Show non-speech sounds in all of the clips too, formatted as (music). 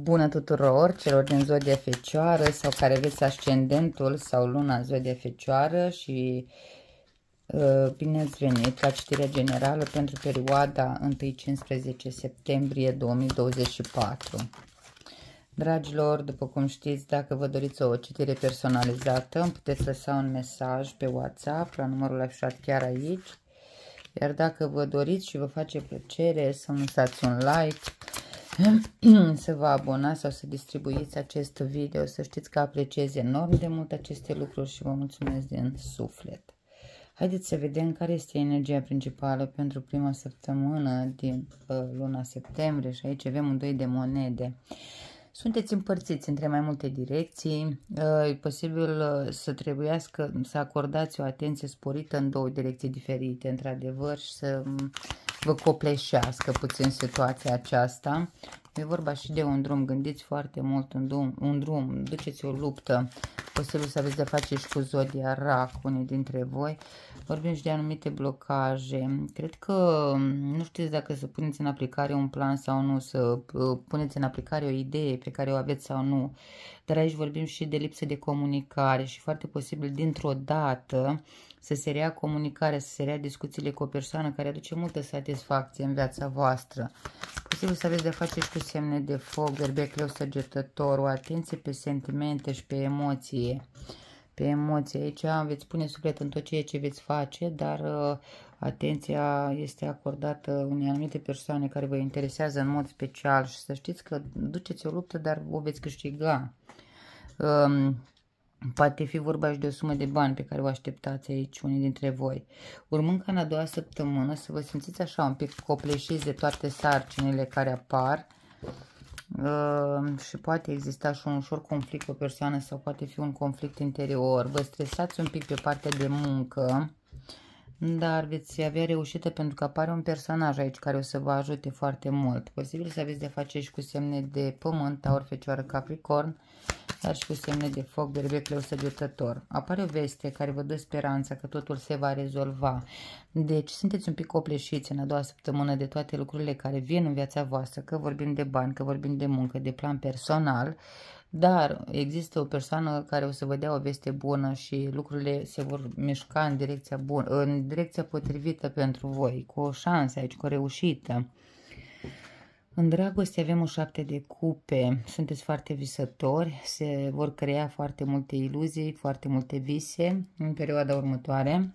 Bună tuturor celor din Zodia Fecioară sau care aveți ascendentul sau luna Zodia Fecioară și uh, bine ați venit la citirea generală pentru perioada 1-15 septembrie 2024. Dragilor, după cum știți, dacă vă doriți o citire personalizată, îmi puteți lăsa un mesaj pe WhatsApp la numărul afișat chiar aici. Iar dacă vă doriți și vă face plăcere să îmi lăsați un like, să vă abonați sau să distribuiți acest video, să știți că apreciez enorm de mult aceste lucruri și vă mulțumesc din suflet. Haideți să vedem care este energia principală pentru prima săptămână din uh, luna septembrie și aici avem un doi de monede. Sunteți împărțiți între mai multe direcții, uh, e posibil uh, să trebuiască să acordați o atenție sporită în două direcții diferite, într-adevăr, și să vă copleșească puțin situația aceasta. E vorba și de un drum, gândiți foarte mult un drum, un drum duceți o luptă, posibil să aveți de face și cu zodia rac, unii dintre voi. Vorbim și de anumite blocaje. Cred că nu știți dacă să puneți în aplicare un plan sau nu, să uh, puneți în aplicare o idee pe care o aveți sau nu. Dar aici vorbim și de lipsă de comunicare și foarte posibil dintr-o dată să se rea comunicarea, să se rea discuțiile cu o persoană care aduce multă satisfacție în viața voastră. Posibil să aveți de face și cu semne de foc, berbecleu săgetător, o atenție pe sentimente și pe emoție. Pe emoție. Aici veți pune suflet în tot ceea ce veți face, dar uh, atenția este acordată unei anumite persoane care vă interesează în mod special și să știți că duceți o luptă, dar o veți câștiga. Um, Poate fi vorba și de o sumă de bani pe care o așteptați aici unii dintre voi. Urmând ca în a doua săptămână să vă simțiți așa un pic copleșiți de toate sarcinile care apar uh, și poate exista și un ușor conflict cu o persoană sau poate fi un conflict interior. Vă stresați un pic pe partea de muncă, dar veți avea reușită pentru că apare un personaj aici care o să vă ajute foarte mult. Posibil să aveți de face și cu semne de pământ, taur, fecioară, capricorn, dar și cu semne de foc, berbecleu săgetător. Apare o veste care vă dă speranța că totul se va rezolva. Deci sunteți un pic copleșiți în a doua săptămână de toate lucrurile care vin în viața voastră, că vorbim de bani, că vorbim de muncă, de plan personal, dar există o persoană care o să vă dea o veste bună și lucrurile se vor mișca în direcția, bună, în direcția potrivită pentru voi, cu o șansă aici, cu o reușită. În dragoste avem o șapte de cupe, sunteți foarte visători, se vor crea foarte multe iluzii, foarte multe vise în perioada următoare.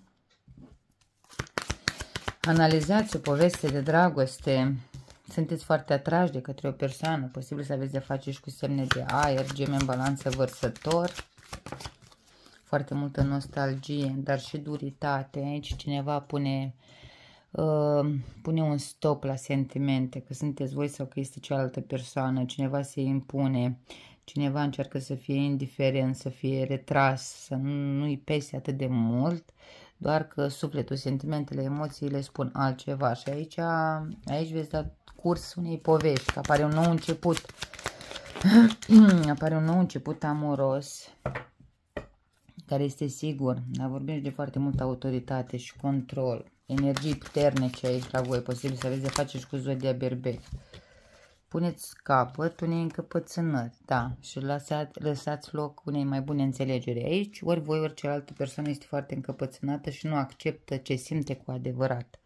Analizați o poveste de dragoste, sunteți foarte atrași de către o persoană, posibil să aveți de face și cu semne de aer, geme în balanță vărsător, foarte multă nostalgie, dar și duritate. Aici cineva pune Uh, pune un stop la sentimente, că sunteți voi sau că este cealaltă persoană, cineva se impune, cineva încearcă să fie indiferent, să fie retras, să nu-i pese atât de mult, doar că sufletul, sentimentele, emoțiile spun altceva. Și aici, aici veți da curs unei povești, că apare un nou început, (clears throat) apare un nou început amoros, care este sigur, dar vorbim de foarte multă autoritate și control, energii puternice aici la voi, posibil să aveți de face și cu zodia berbec. Puneți capăt unei încăpățânări, da, și lăsați, lăsați loc unei mai bune înțelegeri aici, ori voi, ori cealaltă persoană este foarte încăpățânată și nu acceptă ce simte cu adevărat.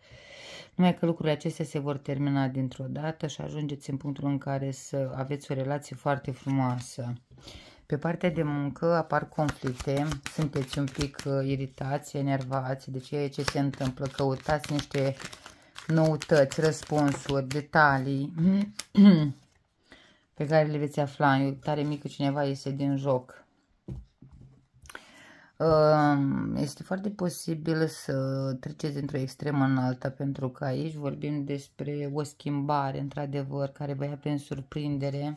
Numai că lucrurile acestea se vor termina dintr-o dată și ajungeți în punctul în care să aveți o relație foarte frumoasă. Pe partea de muncă apar conflicte, sunteți un pic uh, iritați, enervați de ceea ce se întâmplă, căutați niște noutăți, răspunsuri, detalii (clears throat) pe care le veți afla. E tare mică cineva iese din joc. Um, este foarte posibil să treceți într-o extremă în alta, pentru că aici vorbim despre o schimbare, într-adevăr, care vă ia prin surprindere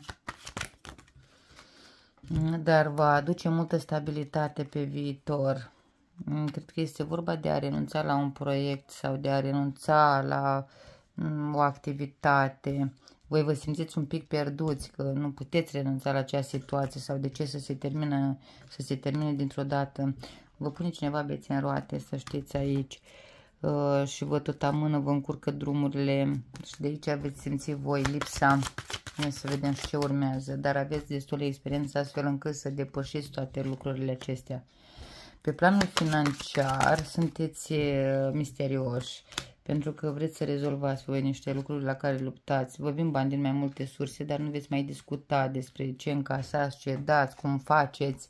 dar va aduce multă stabilitate pe viitor. Mm, cred că este vorba de a renunța la un proiect sau de a renunța la mm, o activitate. Voi vă simțiți un pic pierduți, că nu puteți renunța la acea situație sau de ce să se termine, să se termine dintr-o dată. Vă pune cineva beți în roate, să știți aici. Uh, și vă tot amână, vă încurcă drumurile și de aici veți simți voi lipsa. Hai să vedem și ce urmează, dar aveți destule experiență astfel încât să depășiți toate lucrurile acestea. Pe planul financiar sunteți uh, misterioși pentru că vreți să rezolvați voi niște lucruri la care luptați. Vă vin bani din mai multe surse, dar nu veți mai discuta despre ce încasați, ce dați, cum faceți.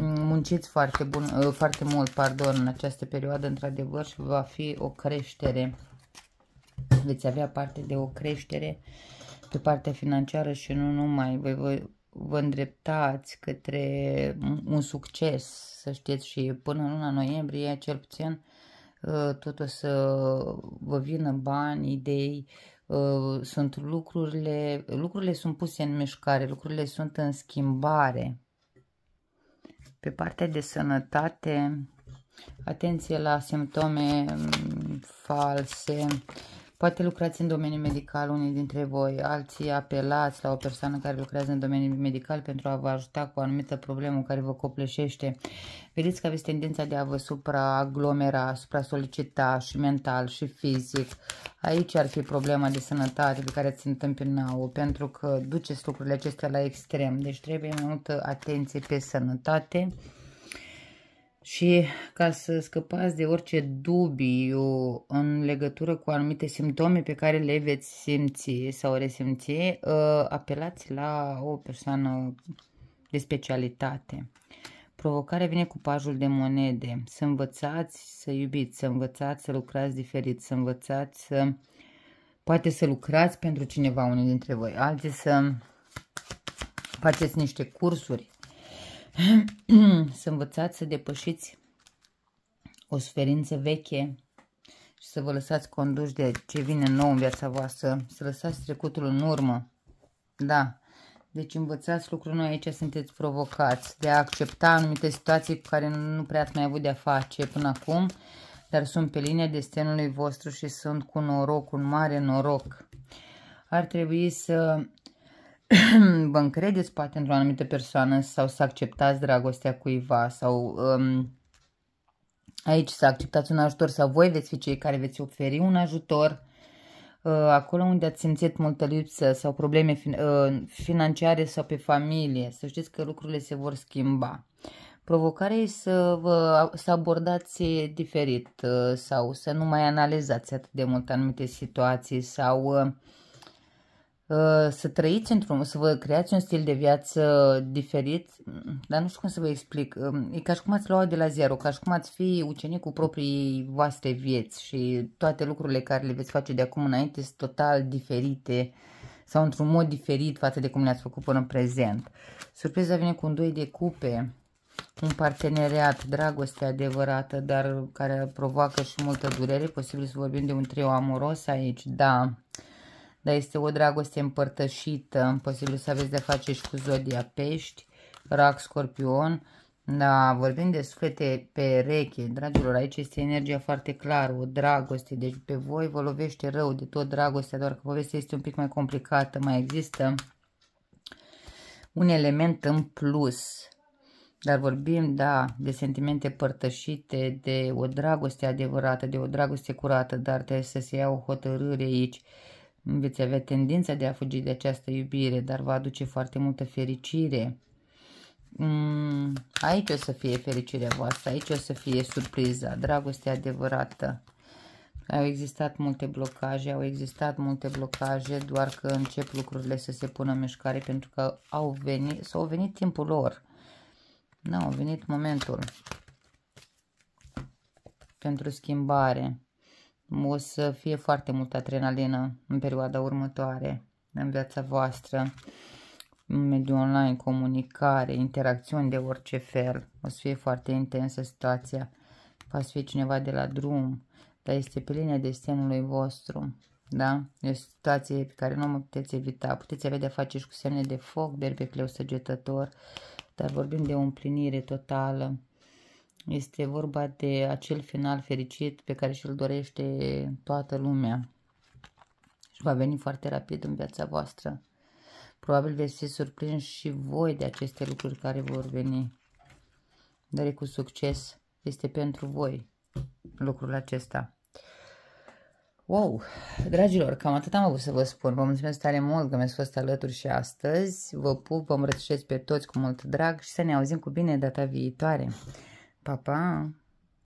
Munciți foarte, bun, uh, foarte mult pardon, în această perioadă, într-adevăr, și va fi o creștere. Veți avea parte de o creștere pe partea financiară și nu numai. Voi vă, vă îndreptați către un succes, să știți, și până în luna noiembrie, cel puțin, Uh, tot o să vă vină bani, idei, uh, sunt lucrurile, lucrurile sunt puse în mișcare, lucrurile sunt în schimbare. Pe partea de sănătate, atenție la simptome mm, false, Poate lucrați în domeniul medical unii dintre voi, alții apelați la o persoană care lucrează în domeniul medical pentru a vă ajuta cu o anumită problemă care vă copleșește. Vedeți că aveți tendința de a vă supraaglomera, supra-solicita și mental și fizic. Aici ar fi problema de sănătate pe care ți întâmpinau, pentru că duceți lucrurile acestea la extrem. Deci trebuie mai multă atenție pe sănătate și ca să scăpați de orice dubiu în legătură cu anumite simptome pe care le veți simți sau resimți, uh, apelați la o persoană de specialitate. Provocarea vine cu pajul de monede. Să învățați să iubiți, să învățați să lucrați diferit, să învățați să... Poate să lucrați pentru cineva, unii dintre voi, alții să faceți niște cursuri (clears throat) să învățați să depășiți o suferință veche și să vă lăsați conduși de ce vine nou în viața voastră, să lăsați trecutul în urmă. Da, deci învățați lucruri noi aici, sunteți provocați de a accepta anumite situații cu care nu prea ați mai avut de-a face până acum, dar sunt pe linia destinului vostru și sunt cu noroc, un mare noroc. Ar trebui să (clears throat) vă încredeți poate într-o anumită persoană sau să acceptați dragostea cuiva sau um, aici să acceptați un ajutor sau voi veți fi cei care veți oferi un ajutor uh, acolo unde ați simțit multă lipsă sau probleme fin uh, financiare sau pe familie, să știți că lucrurile se vor schimba. Provocarea e să, vă, să abordați diferit uh, sau să nu mai analizați atât de mult anumite situații sau uh, Uh, să trăiți într-un, să vă creați un stil de viață diferit, dar nu știu cum să vă explic. Um, e ca și cum ați lua de la zero, ca și cum ați fi ucenic cu proprii voastre vieți și toate lucrurile care le veți face de acum înainte sunt total diferite sau într-un mod diferit față de cum le-ați făcut până în prezent. Surpriza vine cu un doi de cupe, un parteneriat, dragoste adevărată, dar care provoacă și multă durere, posibil să vorbim de un trio amoros aici, da, dar este o dragoste împărtășită, posibil să aveți de face și cu zodia pești, rac, scorpion, da, vorbim de suflete pereche, dragilor, aici este energia foarte clară, o dragoste, deci pe voi vă lovește rău de tot dragostea, doar că povestea este un pic mai complicată, mai există un element în plus, dar vorbim, da, de sentimente părtășite, de o dragoste adevărată, de o dragoste curată, dar trebuie să se ia o hotărâre aici, Veți avea tendința de a fugi de această iubire, dar va aduce foarte multă fericire. Mm, aici o să fie fericirea voastră, aici o să fie surpriza, dragostea adevărată. Au existat multe blocaje, au existat multe blocaje, doar că încep lucrurile să se pună în mișcare pentru că au venit, s-au venit timpul lor. Nu, au venit momentul pentru schimbare o să fie foarte multă adrenalină în perioada următoare în viața voastră, în mediul online, comunicare, interacțiuni de orice fel. O să fie foarte intensă situația. Poate fi cineva de la drum, dar este pe linia destinului vostru. Da? E o situație pe care nu mă puteți evita. Puteți avea de face și cu semne de foc, berbecleu săgetător, dar vorbim de o împlinire totală este vorba de acel final fericit pe care și-l dorește toată lumea și va veni foarte rapid în viața voastră. Probabil veți fi surprinși și voi de aceste lucruri care vor veni. Dar e cu succes. Este pentru voi lucrul acesta. Wow, dragilor, cam atât am avut să vă spun. Vă mulțumesc tare mult că mi-ați fost alături și astăzi. Vă pup, vă îmbrățișez pe toți cu mult drag și să ne auzim cu bine data viitoare. Papa, hein.